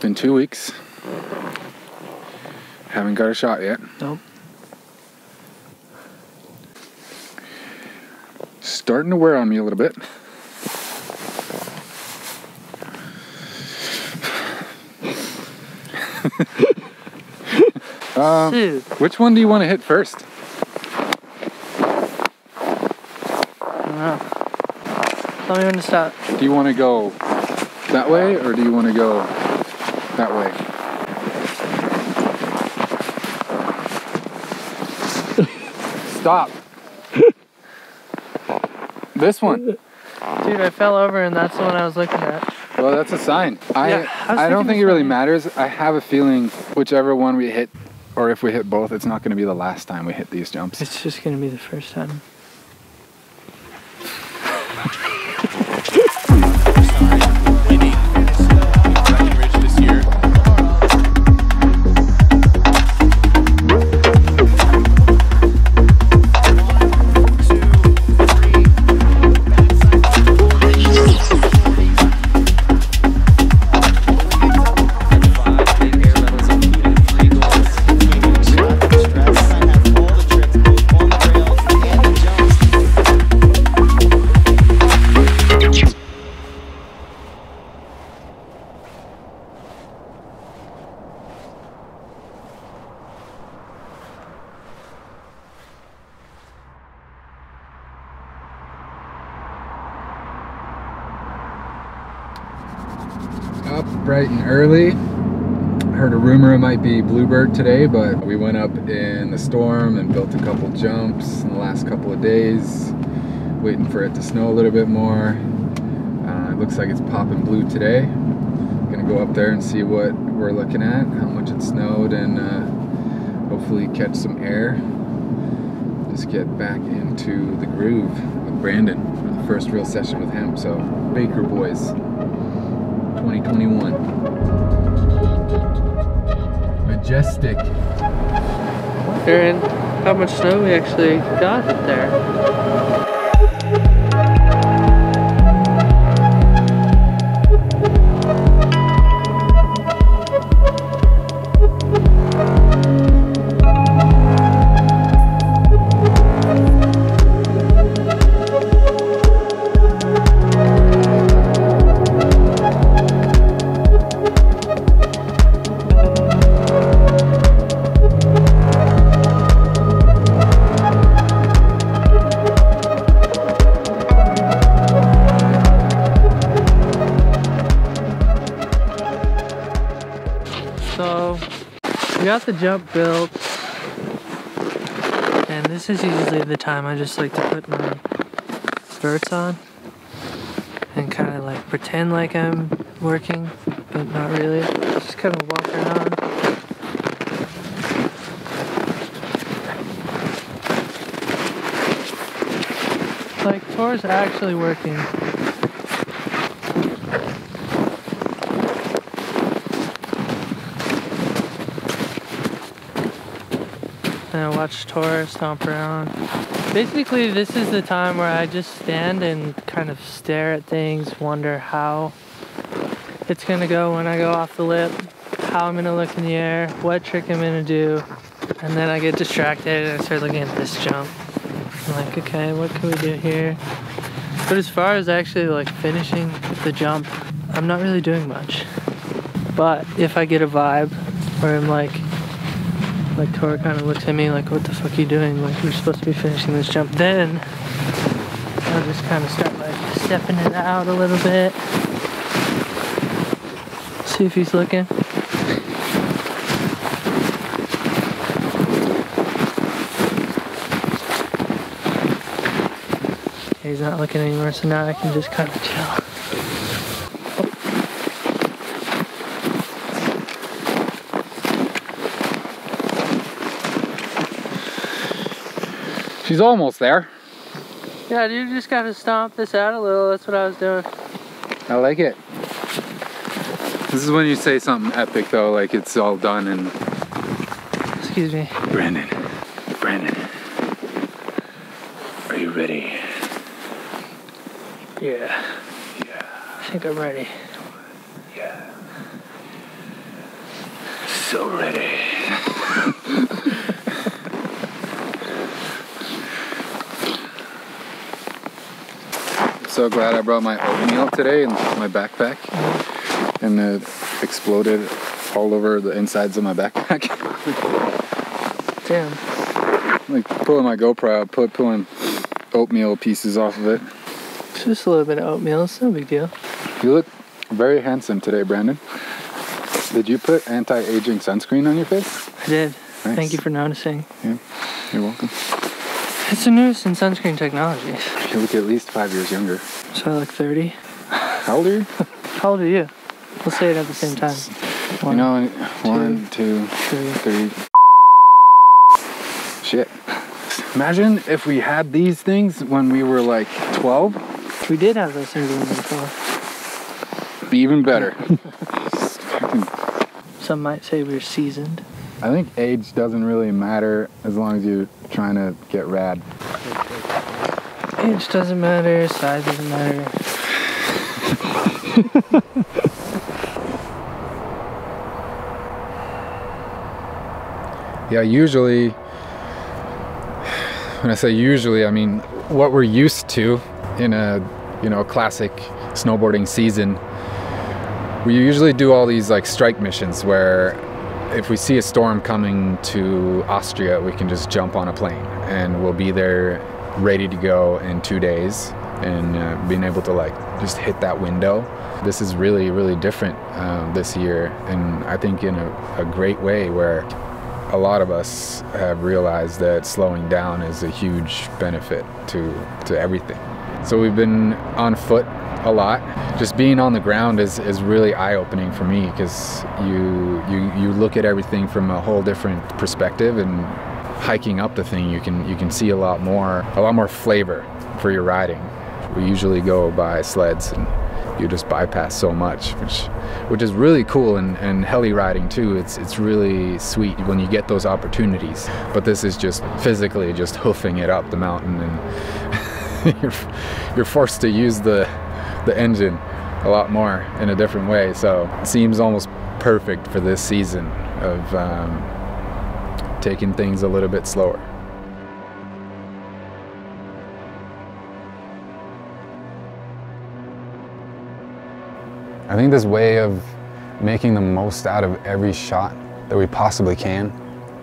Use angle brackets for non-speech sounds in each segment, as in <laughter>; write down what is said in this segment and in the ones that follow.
been two weeks. Haven't got a shot yet. Nope. Starting to wear on me a little bit. <laughs> um, which one do you want to hit first? I don't know. Tell me when to stop. Do you want to go that way or do you want to go that way? Stop. this one. Dude, I fell over and that's the one I was looking at. Well, that's a sign. I Yeah, I I don't think it really matters. I have a feeling whichever one we hit, or if we hit both, it's not going to be the last time we hit these jumps. It's just gonna be the first time. Up bright and early. Heard a rumor it might be Bluebird today, but we went up in the storm and built a couple jumps in the last couple of days, waiting for it to snow a little bit more. Uh, it looks like it's popping blue today. Gonna go up there and see what we're looking at, how much it snowed, and uh, hopefully catch some air. Just get back into the groove with Brandon for the first real session with him. So, Baker Boys 2021. Majestic. Aaron, how much snow we actually got there? Got the jump built. And this is usually the time I just like to put my verts on. And kind of like pretend like I'm working, but not really. Just kind of walk around. Like, Tor's actually working. And I watch Tor stomp around. Basically, this is the time where I just stand and kind of stare at things, wonder how it's gonna go when I go off the lip, how I'm gonna look in the air, what trick I'm gonna do, and then I get distracted and I start looking at this jump. I'm like, okay, what can we do here? But as far as actually like finishing the jump, I'm not really doing much. But if I get a vibe where I'm like, like Tora kind of looks at me like, what the fuck are you doing? Like we're supposed to be finishing this jump. Then I'll just kind of start like stepping it out a little bit. See if he's looking. He's not looking anymore, so now I can just kind of chill. She's almost there. Yeah, dude, you just gotta stomp this out a little. That's what I was doing. I like it. This is when you say something epic though, like it's all done and Excuse me. Brandon, Brandon, are you ready? Yeah, Yeah, I think I'm ready. yeah. so ready. So glad I brought my oatmeal today in my backpack, and it exploded all over the insides of my backpack. <laughs> Damn. like pulling my GoPro out, put pulling oatmeal pieces off of it. Just a little bit of oatmeal. It's no big deal. You look very handsome today, Brandon. Did you put anti-aging sunscreen on your face? I did. Nice. Thank you for noticing. Yeah, you're welcome. It's the newest in sunscreen technology. You look at least five years younger. So I look 30. How old are you? How old are you? We'll say it at the same time. You know, one, two, three. three. Shit. Imagine if we had these things when we were like 12. We did have those things in before. Be even better. <laughs> Some might say we're seasoned. I think age doesn't really matter as long as you're trying to get rad. Age doesn't matter, size doesn't matter. <laughs> Yeah, usually, when I say usually, I mean what we're used to in a, you know, classic snowboarding season. We usually do all these like strike missions where if we see a storm coming to Austria, we can just jump on a plane and we'll be there ready to go in two days and uh, being able to like just hit that window. This is really, really different um, this year, and I think in a, a great way where a lot of us have realized that slowing down is a huge benefit to, to everything. So we've been on foot a lot. Just being on the ground is, is really eye-opening for me because you, you you look at everything from a whole different perspective and hiking up the thing you can you can see a lot more a lot more flavor for your riding. We usually go by sleds and you just bypass so much, which which is really cool and, and heli riding too. It's it's really sweet when you get those opportunities. But this is just physically just hoofing it up the mountain and <laughs> you're you're forced to use the the engine a lot more in a different way. So it seems almost perfect for this season of um, taking things a little bit slower. I think this way of making the most out of every shot that we possibly can,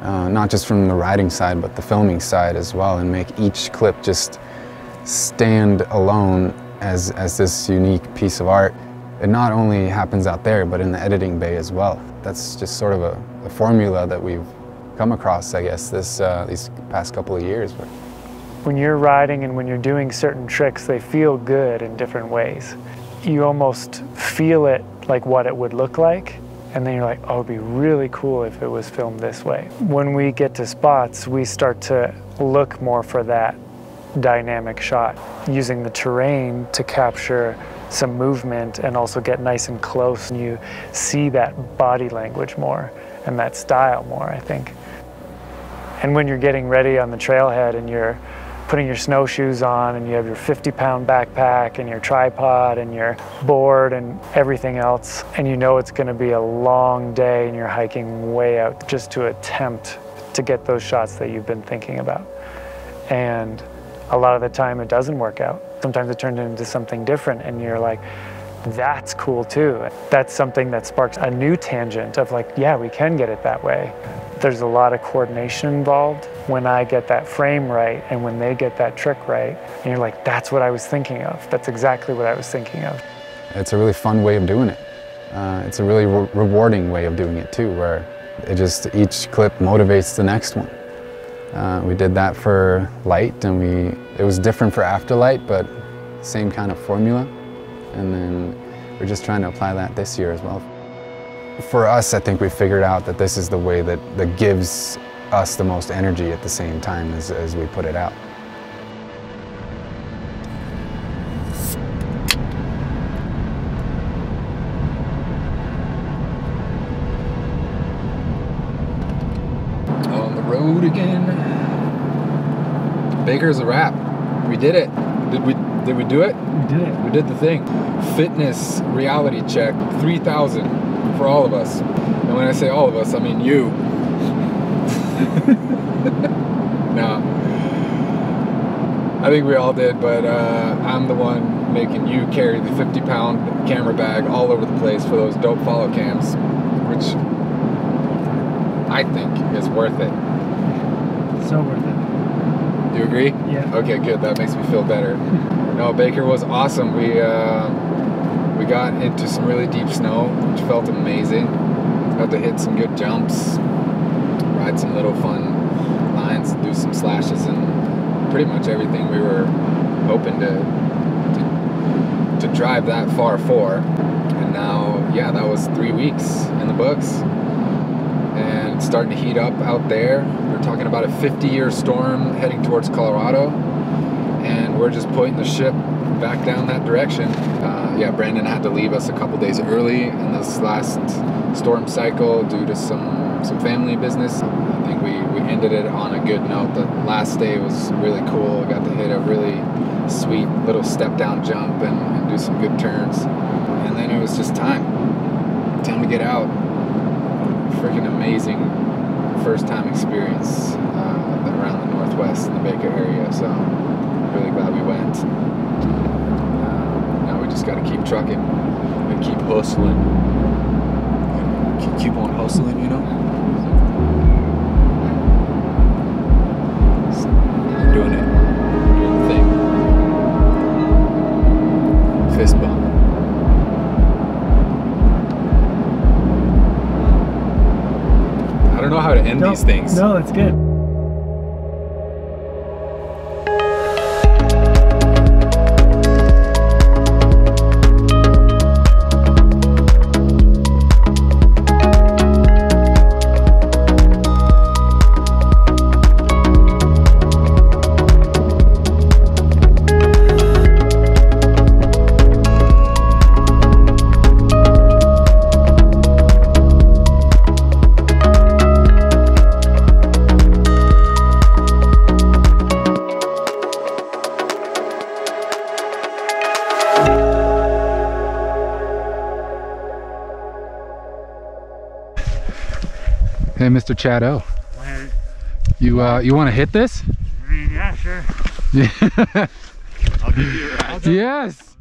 uh, not just from the riding side, but the filming side as well, and make each clip just stand alone as, as this unique piece of art. It not only happens out there, but in the editing bay as well. That's just sort of a, a formula that we've come across, I guess, this, uh, these past couple of years. When you're riding and when you're doing certain tricks, they feel good in different ways. You almost feel it like what it would look like, and then you're like, oh, it'd be really cool if it was filmed this way. When we get to spots, we start to look more for that dynamic shot, using the terrain to capture some movement and also get nice and close. And you see that body language more and that style more, I think. And when you're getting ready on the trailhead and you're putting your snowshoes on and you have your 50 pound backpack and your tripod and your board and everything else, and you know it's going to be a long day and you're hiking way out just to attempt to get those shots that you've been thinking about. And a lot of the time it doesn't work out. Sometimes it turns into something different and you're like, that's cool too. That's something that sparks a new tangent of like, yeah, we can get it that way. There's a lot of coordination involved when I get that frame right and when they get that trick right. And you're like, that's what I was thinking of. That's exactly what I was thinking of. it's a really fun way of doing it. Uh, it's a really re- rewarding way of doing it too, where it just each clip motivates the next one. Uh, we did that for light, and we it was different for afterlight, but same kind of formula. And then we're just trying to apply that this year as well. For us, I think we figured out that this is the way that, that gives us the most energy at the same time as, as we put it out. On the road again. Baker's a wrap. We did it. Did we did we do it? We did it. We did the thing. Fitness reality check 3000. for all of us. And when I say all of us, I mean you. <laughs> no. I think we all did, but uh, I'm the one making you carry the 50 pound camera bag all over the place for those dope follow cams, which I think is worth it. So worth it. Do you agree? Yeah. Okay, good. That makes me feel better. <laughs> no, Baker was awesome. We uh, we got into some really deep snow, which felt amazing. Got to hit some good jumps, ride some little fun lines, do some slashes, and pretty much everything we were hoping to to, to drive that far for. And now, yeah, that was three weeks in the books and starting to heat up out there. They're talking about a 50 year storm heading towards Colorado, and we're just pointing the ship back down that direction. Uh, yeah, Brandon had to leave us a couple days early in this last storm cycle due to some, some family business. I think we, we ended it on a good note. The last day was really cool. We got to hit a really sweet little step down jump and, and do some good turns. And then it was just time. Time to get out freaking amazing first time experience uh, around the Northwest in the Baker area. So really glad we went. Uh, now we just got to keep trucking and keep hustling. Keep, keep on hustling, you know. These things. No, that's good. Mr. Chad O. You uh, you want to hit this? yeah, sure. Yeah. <laughs> I'll give you a ride. yes.